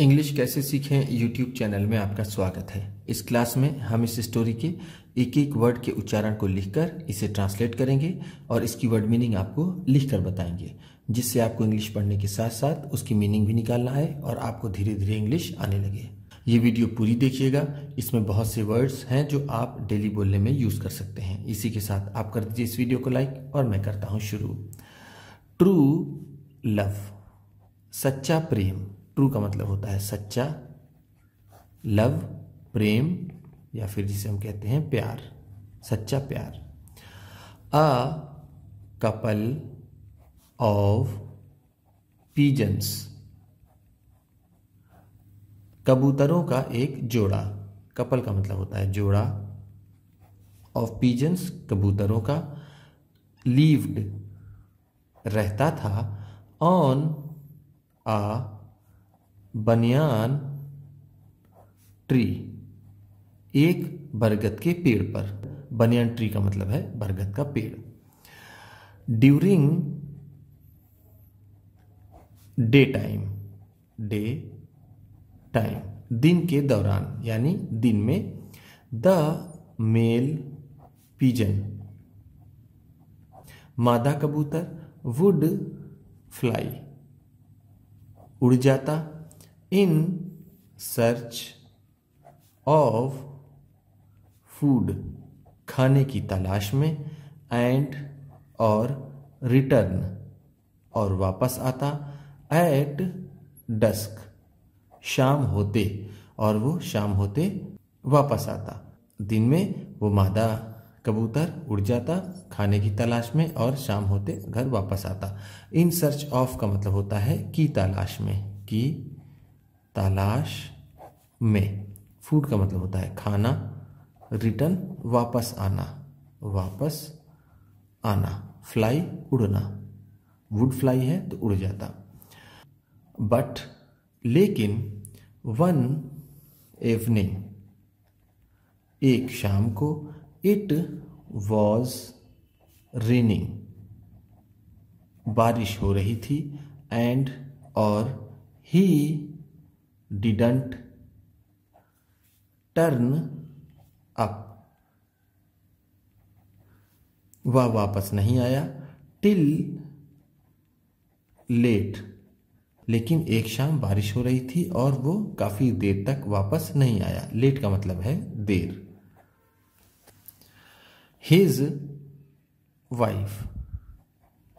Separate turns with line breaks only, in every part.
English कैसे सीखें YouTube channel में आपका स्वागत है। इस क्लास में हम इस स्टोरी के एक एक वर्ड के उच्चारण को लिखकर इसे ट्रांसलेट करेंगे और इसकी वर्ड मीनिंग आपको लिखकर बताएँगे, जिससे आपको इंग्लिश पढ़ने के साथ साथ उसकी मीनिंग भी निकालना है और आपको धीरे धीरे इंग्लिश आने लगे। ये वीडियो पूरी देखिएगा। इसमें बहुत से वर्ड्स हैं जो आप डेली बोलने में यूज़ कर सकते हैं। इसी के साथ आप कर दीजिए इस वीडियो को लाइक और मैं करता हूँ शुरू। ट्रू लव सच्चा प्रेम। ट्रू का मतलब होता है सच्चा, लव, प्रेम, या फिर जिसे हम कहते हैं प्यार, सच्चा प्यार। A, couple of pigeons. कबूतरों का एक जोड़ा, कपल का मतलब होता है जोड़ा। ऑफ़ पीजन्स, कबूतरों का लीव्ड रहता था। ऑन आ बनियान ट्री, एक बरगद के पेड़ पर। बनियान ट्री का मतलब है बरगद का पेड़। During day time day time, दिन के दौरान, यानी दिन में। द मेल पिजन, मादा कबूतर, वुड फ्लाई, उड़ जाता इन सर्च ऑफ़ फ़ूड खाने की तलाश में एंड और रिटर्न और वापस आता एट डस्क शाम होते, और वो शाम होते वापस आता। दिन में वो मादा कबूतर उड़ जाता, खाने की तलाश में, और शाम होते घर वापस आता। इन सर्च ऑफ़ का मतलब होता है की तलाश में, की तलाश में। फ़ूड का मतलब होता है खाना। रिटर्न वापस आना। वापस आना। फ्लाई उड़ना। वुड फ्लाई है तो उड़ जाता। बट लेकिन वन इवनिंग एक शाम को इट वॉज़ रेनिंग बारिश हो रही थी एंड और ही डिडंट टर्न अप। वह वापस नहीं आया। Till late. लेकिन एक शाम बारिश हो रही थी और वो काफ़ी देर तक वापस नहीं आया। लेट का मतलब है देर। हिज वाइफ,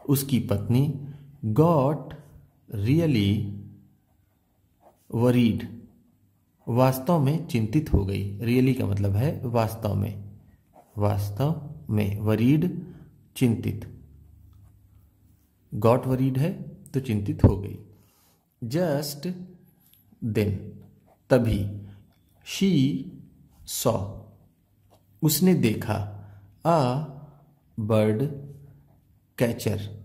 उसकी पत्नी गॉट रियली वरीड, वास्तव में चिंतित हो गई। रियली का मतलब है वास्तव में। वास्तव में वरीड, चिंतित। गॉट वरीड है तो चिंतित हो गई। जस्ट देन तभी शी सॉ उसने देखा आ बर्ड कैचर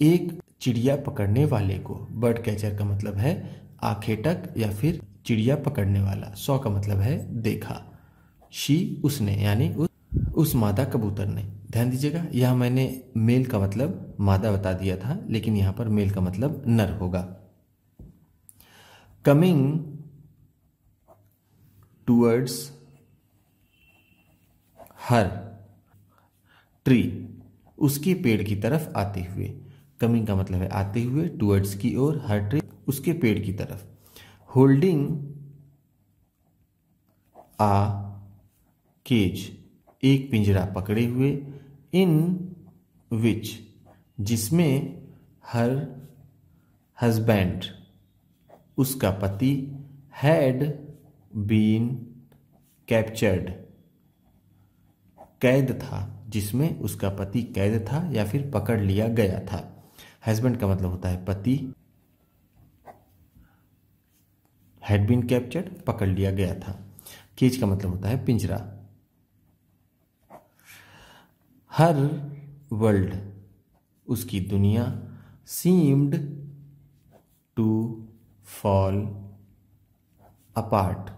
एक चिड़िया पकड़ने वाले को। बर्ड कैचर का मतलब है आखेटक या फिर चिड़िया पकड़ने वाला। सौ का मतलब है देखा। शी उसने यानी उस, उस मादा कबूतर ने। ध्यान दीजिएगा यह मैंने मेल का मतलब मादा बता दिया था लेकिन यहाँ पर मेल का मतलब नर होगा। कमिंग टूवर्ड्स हर ट्री उसके पेड़ की तरफ़ आते हुए। कमिंग का मतलब है आते हुए टूवर्ड्स की ओर हर ट्री उसके पेड़ की तरफ़। होल्डिंग आ केज एक पिंजरा पकड़े हुए इन विच जिसमें हर हस्बैंड उसका पति हैड बीन कैप्चर्ड कैद था, जिसमें उसका पति कैद था या फिर पकड़ लिया गया था। हस्बैंड का मतलब होता है पति। हैड बीन कैप्चर्ड पकड़ लिया गया था। केज का मतलब होता है पिंजरा। हर वर्ल्ड उसकी दुनिया सीम्ड टू फॉल अपार्ट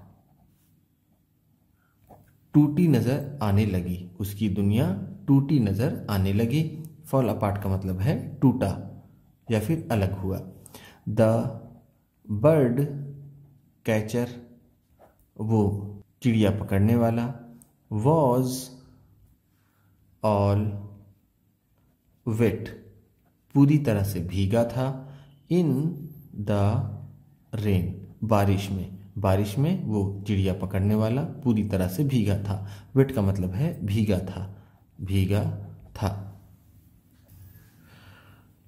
टूटी नज़र आने लगी। उसकी दुनिया टूटी नज़र आने लगी। फॉल अपार्ट का मतलब है टूटा या फिर अलग हुआ। द बर्ड कैचर वो चिड़िया पकड़ने वाला वॉज़ ऑल वेट। पूरी तरह से भीगा था इन द रेन। बारिश में बारिश में वो चिड़िया पकड़ने वाला पूरी तरह से भीगा था। वेट का मतलब है भीगा था भीगा था।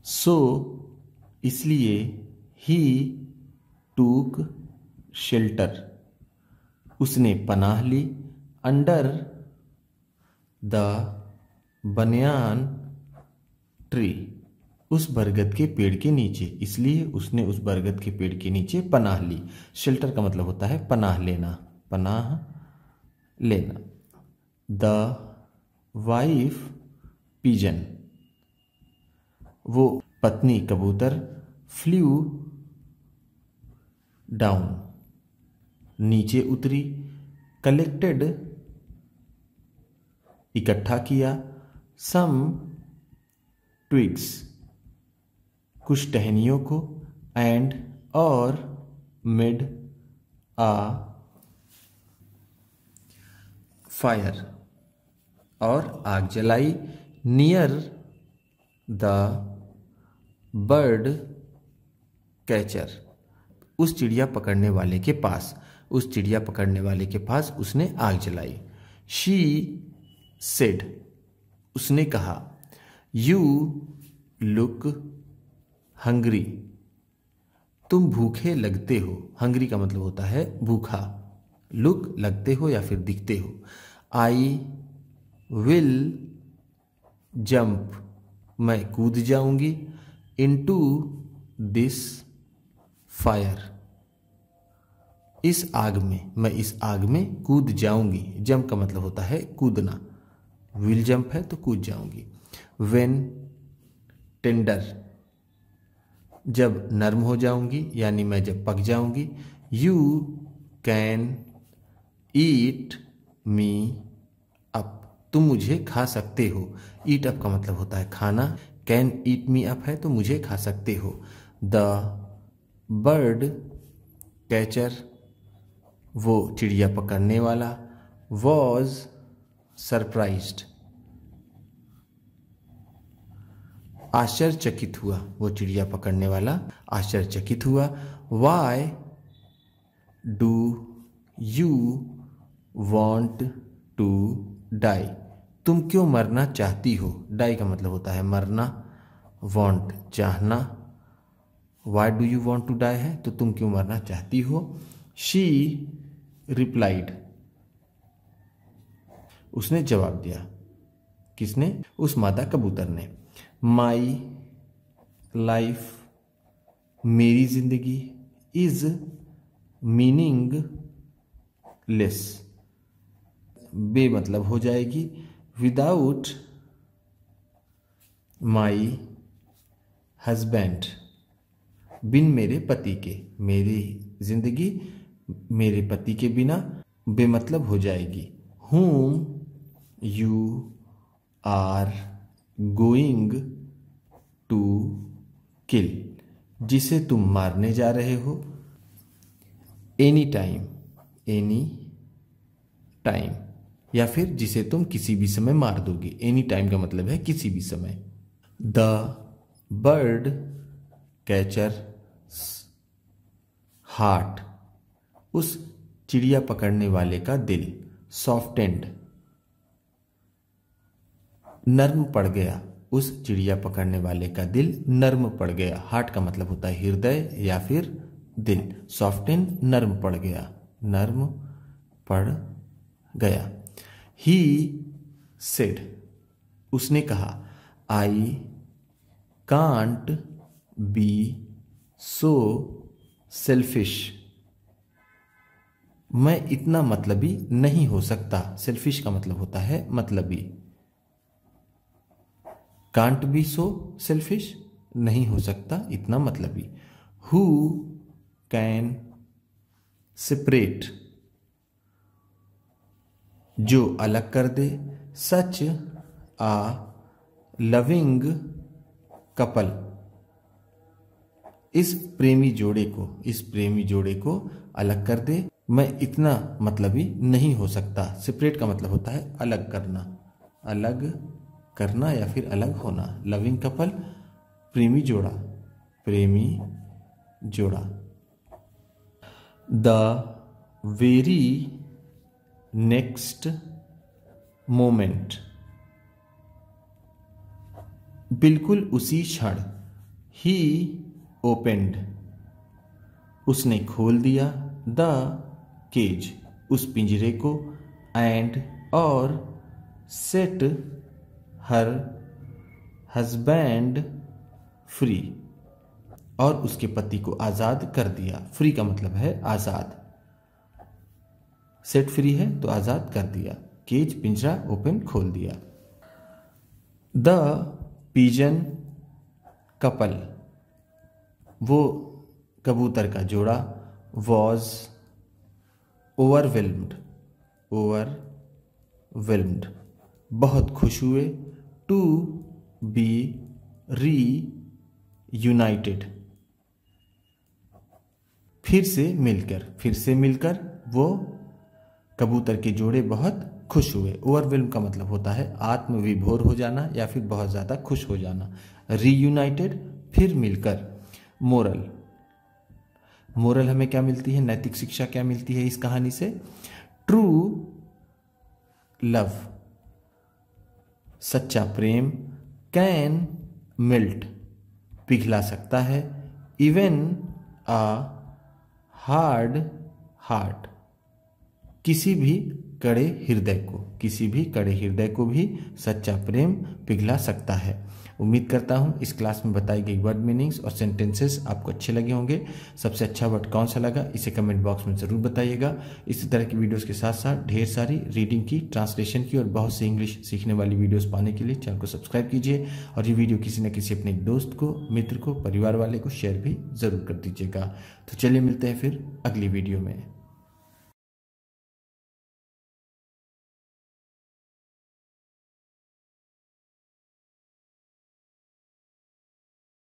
सो so, इसलिए ही टूक शेल्टर। उसने पनाह ली। Under the banyan tree. उस बरगद के पेड़ के नीचे। इसलिए उसने उस बरगद के पेड़ के नीचे पनाह ली। शेल्टर का मतलब होता है पनाह लेना। पनाह लेना। The wife pigeon. वो पत्नी कबूतर फ्लू डाउन। नीचे उतरी कलेक्टेड इकट्ठा किया सम ट्विग्स कुछ टहनियों को एंड और मिड आ फायर और आग जलाई नियर द बर्ड कैचर उस चिड़िया पकड़ने वाले के पास। उस चिड़िया पकड़ने वाले के पास उसने आग जलाई। शी सेड उसने कहा यू लुक हंग्री तुम भूखे लगते हो। हंग्री का मतलब होता है भूखा। लुक लगते हो या फिर दिखते हो। आई विल जंप मैं कूद जाऊँगी इनटू दिस फायर इस आग में, मैं इस आग में कूद जाऊँगी। जंप का मतलब होता है कूदना। विल जंप है तो कूद जाऊँगी। वेन टेंडर जब नर्म हो जाऊँगी, यानी मैं जब पक जाऊँगी you can eat me up तुम मुझे खा सकते हो। ईट अप का मतलब होता है खाना। कैन ईट मी अप है तो मुझे खा सकते हो। द बर्ड कैचर वो चिड़िया पकड़ने वाला वॉज़ सरप्राइज्ड आश्चर्यचकित हुआ वो चिड़िया पकड़ने वाला। आश्चर्यचकित हुआ why do you want to die तुम क्यों मरना चाहती हो? डाई का मतलब होता है मरना वॉन्ट चाहना। Why do you want to die है? तो तुम क्यों मरना चाहती हो? शी रिप्लाइड उसने जवाब दिया, किसने? उस मादा कबूतर ने। माई लाइफ मेरी ज़िंदगी इज़ मीनिंग लेस बे मतलब हो जाएगी। विदाउट माई हस्बैंड बिन मेरे पति के, मेरी ज़िंदगी मेरे पति के बिना बेमतलब हो जाएगी। Whom you are going to kill जिसे तुम मारने जा रहे हो। एनी टाइम एनी टाइम या फिर जिसे तुम किसी भी समय मार दोगे। एनी टाइम का मतलब है किसी भी समय। द बर्ड कैचर हार्ट उस चिड़िया पकड़ने वाले का दिल सॉफ्ट एंड नर्म पड़ गया। उस चिड़िया पकड़ने वाले का दिल नर्म पड़ गया। हार्ट का मतलब होता है हृदय या फिर दिल। सॉफ्ट एंड नर्म पड़ गया। नर्म पड़ गया। ही सेड उसने कहा I can't be so selfish मैं इतना मतलबी नहीं हो सकता। सेल्फिश का मतलब होता है मतलबी। कांट बी सो सेल्फिश नहीं हो सकता इतना मतलबी। हु कैन सेपरेट जो अलग कर दे। सच आ लविंग कपल इस प्रेमी जोड़े को, इस प्रेमी जोड़े को अलग कर दे। मैं इतना मतलबी नहीं हो सकता। सेपरेट का मतलब होता है अलग करना। अलग करना या फिर अलग होना। लविंग कपल प्रेमी जोड़ा। प्रेमी जोड़ा। द वेरी नेक्स्ट मोमेंट बिल्कुल उसी क्षण ही ओपेंड उसने खोल दिया। द केज उस पिंजरे को एंड और सेट हर हस्बैंड फ्री और उसके पति को आज़ाद कर दिया। फ्री का मतलब है आज़ाद। सेट फ्री है तो आज़ाद कर दिया। केज पिंजरा ओपन खोल दिया। द पीजन कपल वो कबूतर का जोड़ा वॉज़ ओवरवेलम्ड ओवरवेलम्ड। बहुत खुश हुए टू बी री यूनाइटेड फिर से मिलकर, फिर से मिलकर वो कबूतर के जोड़े बहुत खुश हुए। ओवरवेलम का मतलब होता है आत्मविभोर हो जाना या फिर बहुत ज़्यादा खुश हो जाना। रीयूनाइटेड फिर मिलकर। मोरल मोरल हमें क्या मिलती है? नैतिक शिक्षा क्या मिलती है इस कहानी से? ट्रू लव सच्चा प्रेम कैन मिल्ट पिघला सकता है। इवन आ हार्ड हार्ट किसी भी कड़े हृदय को, किसी भी कड़े हृदय को भी सच्चा प्रेम पिघला सकता है। उम्मीद करता हूँ इस क्लास में बताई गई वर्ड मीनिंग्स और सेंटेंसेस आपको अच्छे लगे होंगे। सबसे अच्छा वर्ड कौन सा लगा, इसे कमेंट बॉक्स में ज़रूर बताइएगा। इसी तरह की वीडियोज़ के साथ साथ ढेर सारी रीडिंग की ट्रांसलेशन की और बहुत सी इंग्लिश सीखने वाली वीडियोज़ पाने के लिए चैनल को सब्सक्राइब कीजिए और ये वीडियो किसी न किसी अपने दोस्त को, मित्र को, परिवार वाले को शेयर भी ज़रूर कर दीजिएगा। तो चलिए मिलते हैं फिर अगली वीडियो में।